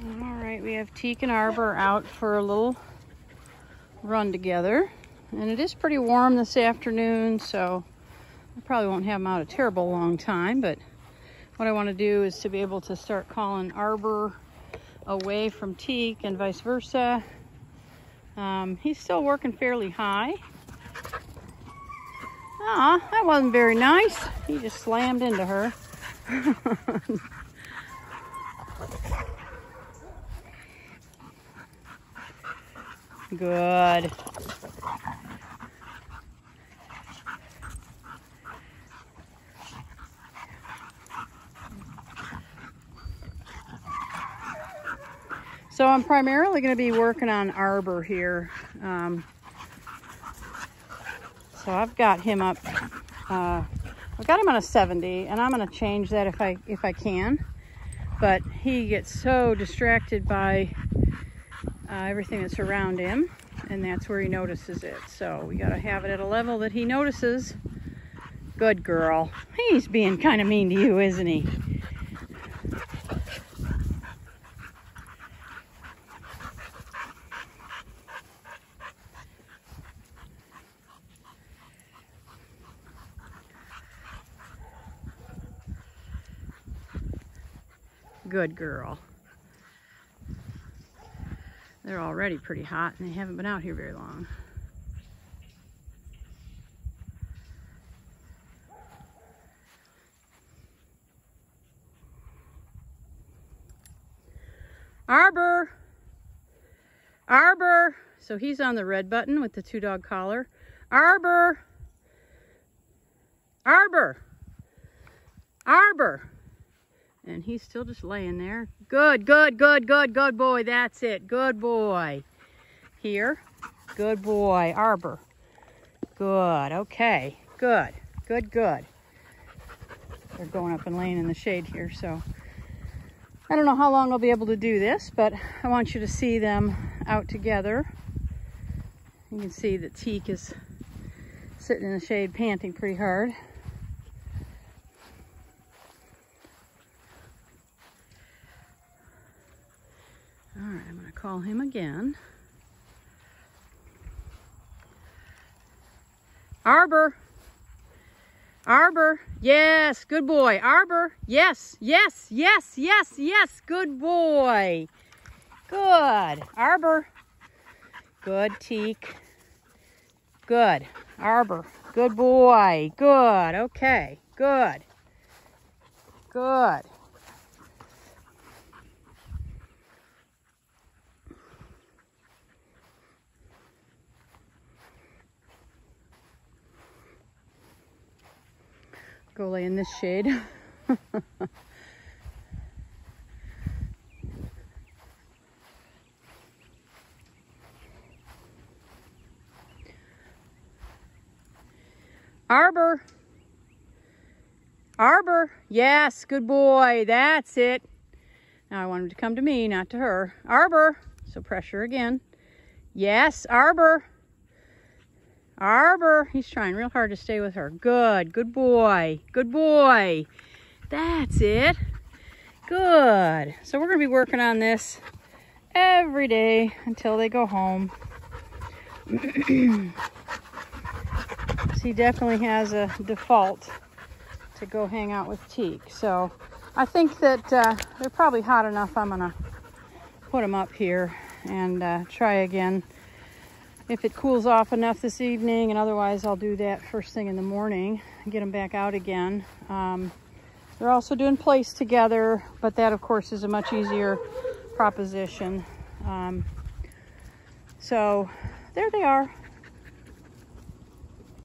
All right, we have Teak and Arbor out for a little run together. And it is pretty warm this afternoon, so I probably won't have them out a terrible long time, but what I want to do is to be able to start calling Arbor away from Teak and vice versa. Um, he's still working fairly high. Ah, that wasn't very nice. He just slammed into her. Good. So I'm primarily going to be working on arbor here. Um, so I've got him up, uh, I've got him on a 70 and I'm going to change that if I, if I can. But he gets so distracted by uh, everything that's around him and that's where he notices it. So we got to have it at a level that he notices. Good girl. He's being kind of mean to you, isn't he? Good girl. They're already pretty hot and they haven't been out here very long. Arbor! Arbor! So he's on the red button with the two dog collar. Arbor! Arbor! Arbor! And he's still just laying there. Good, good, good, good, good boy. That's it. Good boy. Here. Good boy. Arbor. Good. Okay. Good. Good, good. They're going up and laying in the shade here, so I don't know how long I'll be able to do this, but I want you to see them out together. You can see that Teak is sitting in the shade panting pretty hard. All right, I'm gonna call him again. Arbor. Arbor. Yes, good boy. Arbor. Yes, yes, yes, yes, yes. Good boy. Good. Arbor. Good, Teak. Good. Arbor. Good boy. Good. Okay. Good. Good. Go lay in this shade. Arbor. Arbor. Yes, good boy. That's it. Now I want him to come to me, not to her. Arbor. So pressure again. Yes, Arbor. Arbor, he's trying real hard to stay with her. Good, good boy, good boy. That's it. Good. So we're going to be working on this every day until they go home. he definitely has a default to go hang out with Teak. So I think that uh, they're probably hot enough. I'm going to put them up here and uh, try again if it cools off enough this evening and otherwise I'll do that first thing in the morning and get them back out again. Um, they're also doing place together, but that of course is a much easier proposition. Um, so there they are.